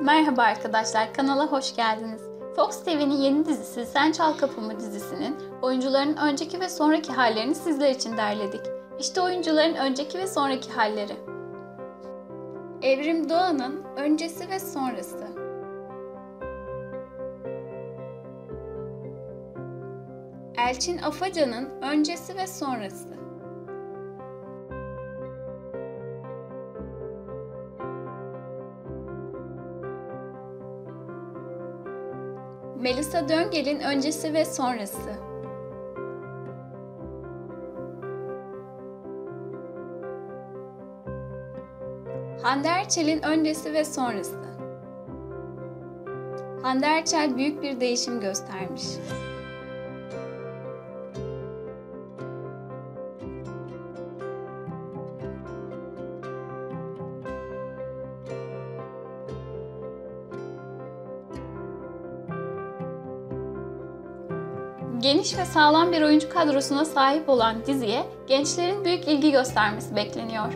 Merhaba arkadaşlar, kanala hoş geldiniz. Fox TV'nin yeni dizisi Sen Çal Kapımı dizisinin oyuncuların önceki ve sonraki hallerini sizler için derledik. İşte oyuncuların önceki ve sonraki halleri. Evrim Doğan'ın öncesi ve sonrası. Elçin Afacan'ın öncesi ve sonrası. Melisa Döngel'in öncesi ve sonrası. Hande Erçel'in öncesi ve sonrası. Hande Erçel büyük bir değişim göstermiş. Geniş ve sağlam bir oyuncu kadrosuna sahip olan diziye gençlerin büyük ilgi göstermesi bekleniyor.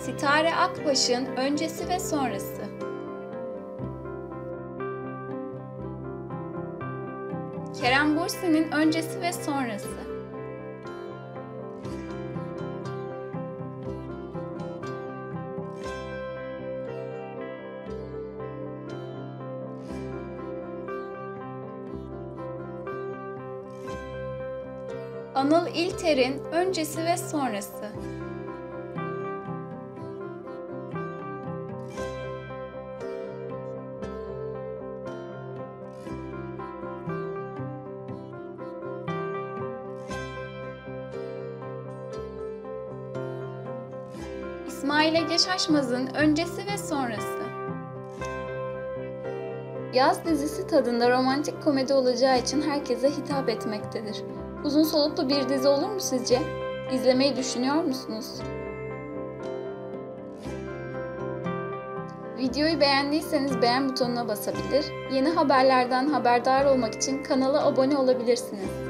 Sitare Akbaş'ın öncesi ve sonrası. Kerem Bürsin'in öncesi ve sonrası. Anıl İlter'in öncesi ve sonrası. İsmail Ege Şaşmaz'ın öncesi ve sonrası. Yaz dizisi tadında romantik komedi olacağı için herkese hitap etmektedir. Uzun soluklu bir dizi olur mu sizce? İzlemeyi düşünüyor musunuz? Videoyu beğendiyseniz beğen butonuna basabilir, yeni haberlerden haberdar olmak için kanala abone olabilirsiniz.